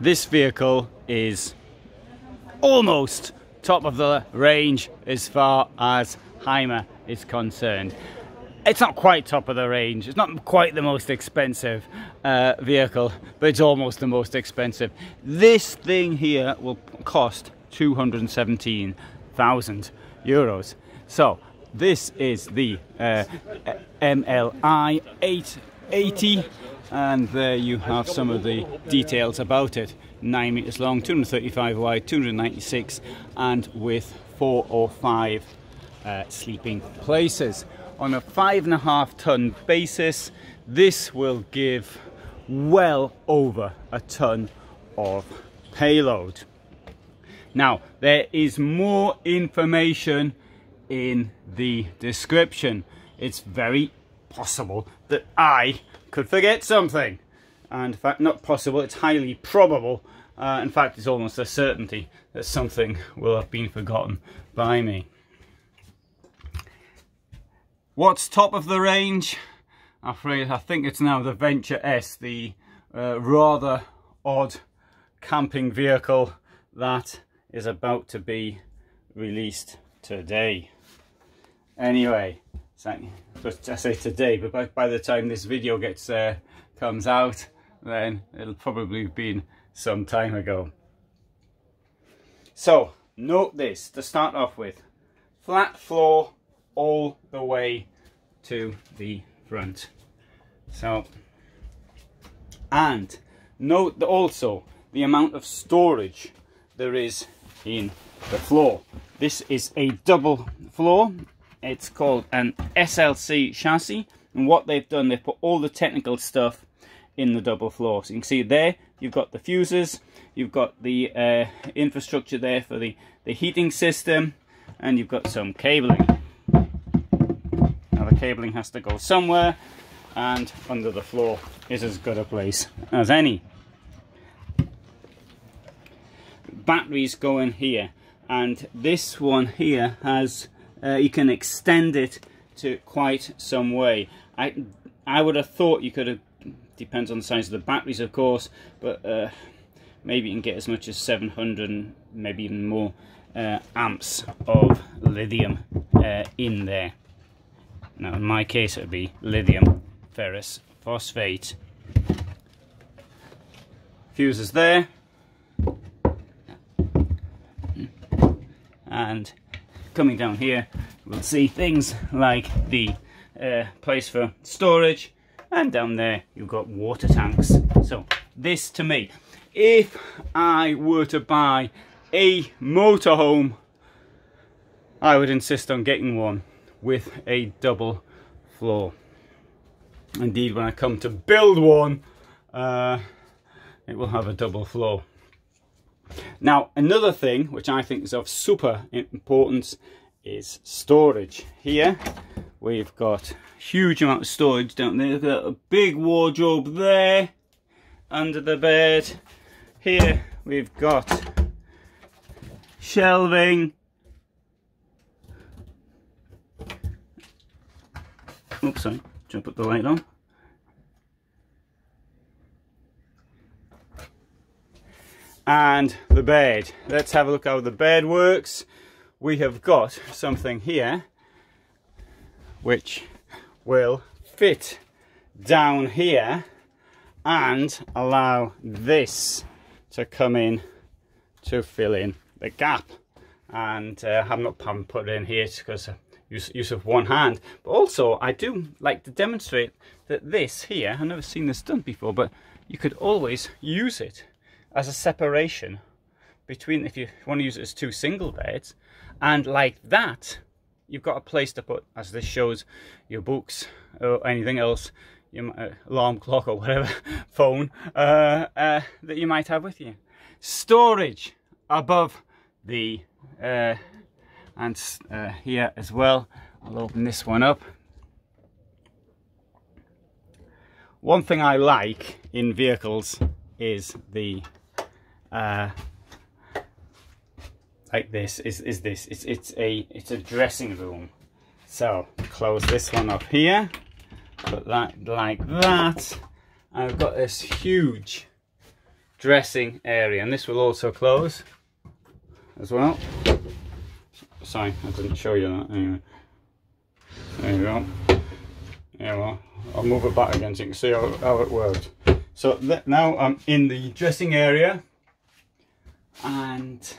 this vehicle is almost top of the range as far as Hymer is concerned. It's not quite top of the range, it's not quite the most expensive uh, vehicle, but it's almost the most expensive. This thing here will cost 217,000 euros. So this is the uh, MLI 880 and there you have some of the details about it. 9 meters long, 235 wide, 296 and with four or five uh, sleeping places. On a five and a half ton basis, this will give well over a ton of payload. Now, there is more information in the description. It's very possible that I could forget something. And in fact, not possible, it's highly probable. Uh, in fact, it's almost a certainty that something will have been forgotten by me. What's top of the range? I'm afraid I think it's now the Venture S, the uh, rather odd camping vehicle that is about to be released today. Anyway, but I say today, but by, by the time this video gets uh, comes out, then it'll probably have been some time ago. So, note this to start off with. Flat floor all the way to the front. So, and note also the amount of storage there is in the floor. This is a double floor it's called an SLC chassis. And what they've done, they've put all the technical stuff in the double floor. So you can see there, you've got the fuses, you've got the uh, infrastructure there for the, the heating system, and you've got some cabling. Now the cabling has to go somewhere, and under the floor is as good a place as any. Batteries go in here, and this one here has uh, you can extend it to quite some way. I I would have thought you could have, depends on the size of the batteries of course, but uh, maybe you can get as much as 700, maybe even more uh, amps of lithium uh, in there. Now in my case it would be lithium ferrous phosphate. Fuses there. And coming down here we'll see things like the uh, place for storage and down there you've got water tanks. So this to me if I were to buy a motorhome I would insist on getting one with a double floor. Indeed when I come to build one uh, it will have a double floor now, another thing which I think is of super importance is storage. Here, we've got huge amount of storage, don't they? We've got a big wardrobe there under the bed. Here, we've got shelving. Oops, sorry, jump up the light on. And the bed. Let's have a look how the bed works. We have got something here which will fit down here and allow this to come in to fill in the gap and uh, I'm not put it in here because use, use of one hand but also I do like to demonstrate that this here I've never seen this done before but you could always use it as a separation between if you want to use it as two single beds and like that you've got a place to put as this shows your books or anything else your uh, alarm clock or whatever phone uh, uh, that you might have with you. Storage above the uh, and uh, here as well. I'll open this one up. One thing I like in vehicles is the uh, like this is, is this it's it's a it's a dressing room. So close this one up here put that like that. I've got this huge dressing area and this will also close as well. Sorry I didn't show you that. Anyway there you go. Yeah well I'll move it back again so you can see how, how it worked so now I'm in the dressing area and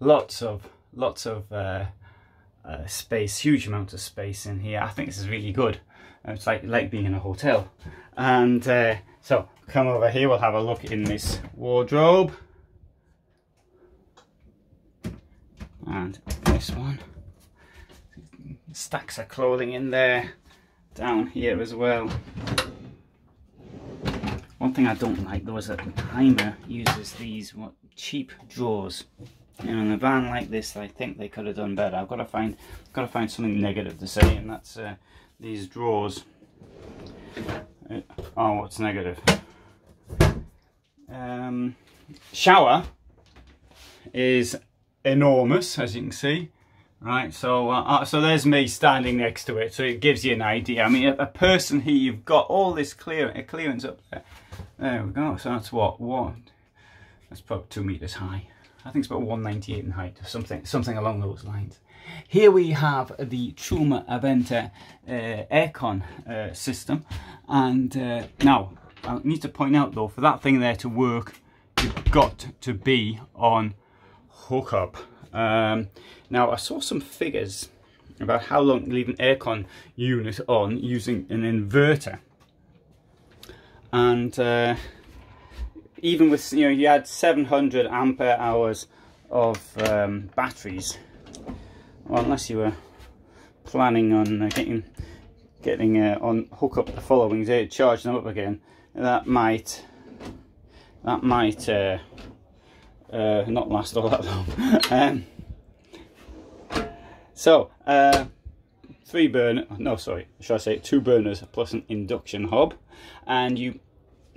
lots of lots of uh, uh, space huge amount of space in here. I think this is really good. It's like like being in a hotel. And uh, so come over here. We'll have a look in this wardrobe. And this one. Stacks of clothing in there. Down here as well one thing I don't like though is that Hymer uses these what cheap drawers you know, in a van like this, I think they could have done better. I've got to find, got to find something negative to say, and that's uh, these drawers. Uh, oh, what's negative? Um, shower is enormous, as you can see. Right, so uh, uh, so there's me standing next to it, so it gives you an idea. I mean, a, a person here, you've got all this clear clearance up there. There we go. So that's what one. That's probably two meters high. I think it's about 198 in height, something something along those lines. Here we have the Truma Aventa uh, aircon uh, system, and uh, now I need to point out though, for that thing there to work, you've got to be on hookup. Um, now I saw some figures about how long to leave an aircon unit on using an inverter, and uh, even with you know you had 700 ampere hours of um, batteries. Well unless you were planning on uh, getting getting uh, on hook up the following day charge them up again that might that might uh, uh not last all that long. Um, so uh, three burner no sorry should I say two burners plus an induction hob and you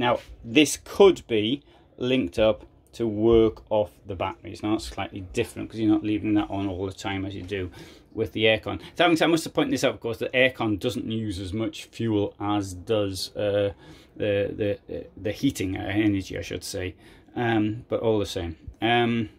now, this could be linked up to work off the batteries. Now, it's slightly different because you're not leaving that on all the time as you do with the aircon. So, I must point this out, of course, the aircon doesn't use as much fuel as does uh, the, the, the heating energy, I should say, um, but all the same. Um,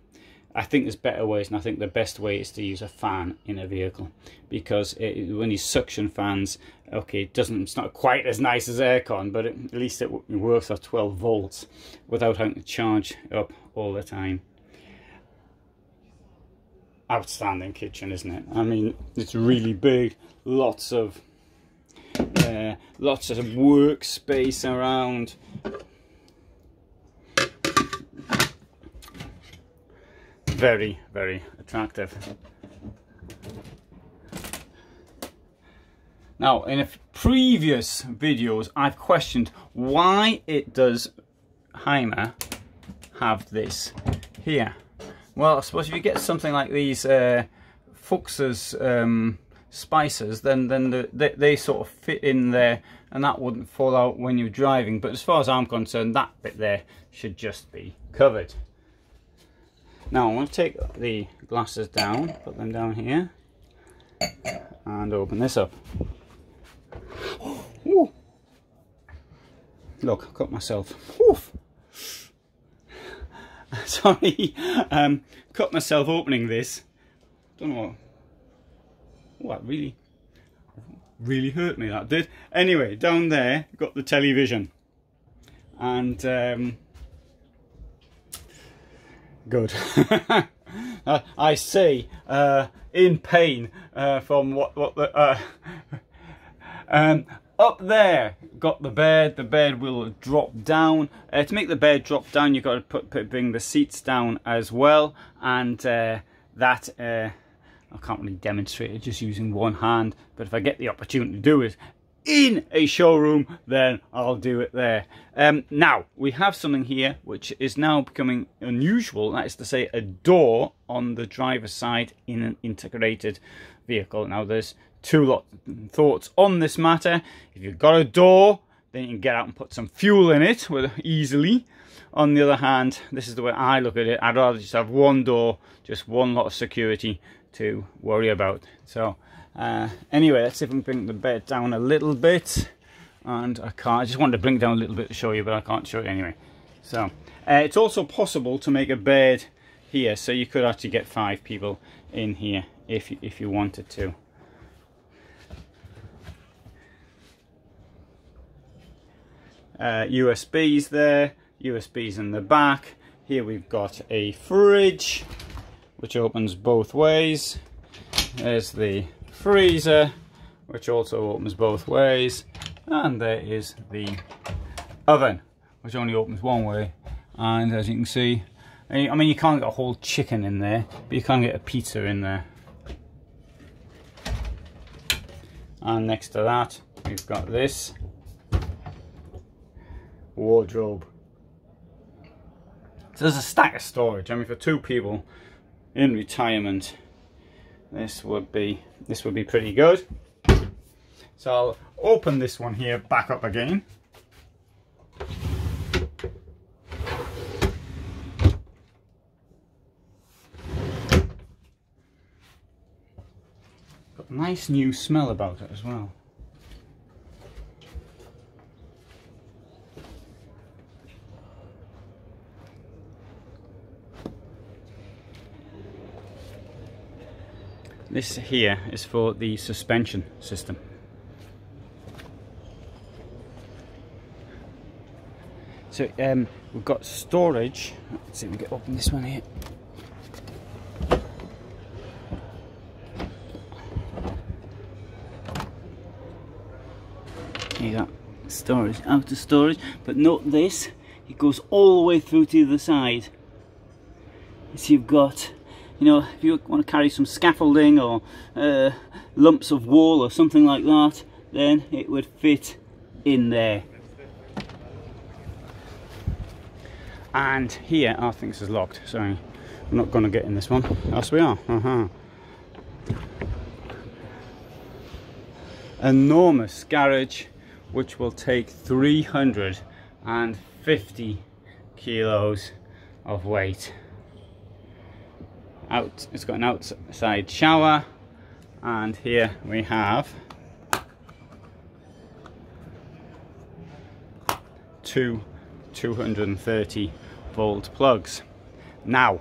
I think there's better ways, and I think the best way is to use a fan in a vehicle because it, when you suction fans, okay, it doesn't, it's not quite as nice as aircon, but it, at least it, works at 12 volts without having to charge up all the time. Outstanding kitchen, isn't it? I mean, it's really big, lots of uh, lots of workspace around very, very attractive. Now, in previous videos, I've questioned why it does Hymer have this here. Well, I suppose if you get something like these uh, Fuchs's um, spicers, then then the, they, they sort of fit in there and that wouldn't fall out when you're driving. But as far as I'm concerned, that bit there should just be covered. Now I'm going to take the glasses down, put them down here, and open this up. Ooh. Look, I cut myself. Oof. Sorry, um, cut myself opening this. Don't know what. Oh, really, really hurt me. That did. Anyway, down there, got the television, and um, Good. uh, I see. Uh, in pain uh, from what what the uh, um, up there got the bed. The bed will drop down. Uh, to make the bed drop down, you've got to put, put bring the seats down as well, and uh, that. Uh I can't really demonstrate it just using one hand, but if I get the opportunity to do it, in a showroom, then I'll do it there. Um, now, we have something here which is now becoming unusual. That is to say, a door on the driver's side in an integrated vehicle. Now, there's two lot thoughts on this matter. If you've got a door, then you can get out and put some fuel in it with easily. On the other hand, this is the way I look at it. I'd rather just have one door, just one lot of security to worry about. So uh, anyway, let's see if I can bring the bed down a little bit. and I can't I just wanted to bring it down a little bit to show you but I can't show it anyway. So uh, it's also possible to make a bed here so you could actually get five people in here if you, if you wanted to. Uh, USBs there USBs in the back. Here we've got a fridge which opens both ways. There's the freezer which also opens both ways and there is the oven which only opens one way and as you can see I mean you can't get a whole chicken in there but you can get a pizza in there. And next to that we've got this wardrobe. So there's a stack of storage. I mean for two people in retirement this would be this would be pretty good so I'll open this one here back up again. Got a nice new smell about it as well. This here is for the suspension system. So um, we've got storage. Let's see if we can open this one here. You got storage, out of storage, but not this, it goes all the way through to the side. So you've got, you know, if you want to carry some scaffolding or uh, lumps of wall or something like that, then it would fit in there. and here our things is locked so I'm not going to get in this one yes we are uh -huh. enormous garage which will take 350 kilos of weight out it's got an outside shower and here we have two 230 volt plugs. Now,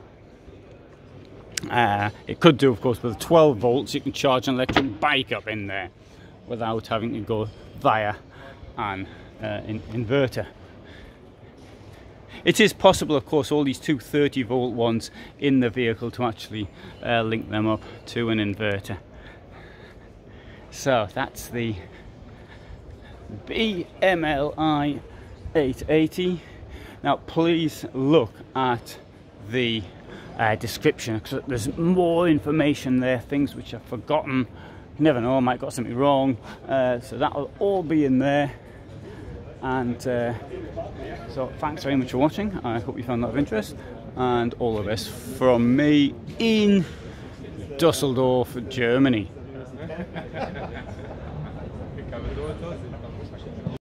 uh, it could do, of course, with 12 volts, you can charge an electric bike up in there without having to go via an uh, in inverter. It is possible, of course, all these two 30 volt ones in the vehicle to actually uh, link them up to an inverter. So that's the BMLI 880 now please look at the uh, description because there's more information there, things which I've forgotten. Never know, I might got something wrong. Uh, so that'll all be in there. And uh, so thanks very much for watching. I hope you found that of interest. And all of this from me in Dusseldorf, Germany.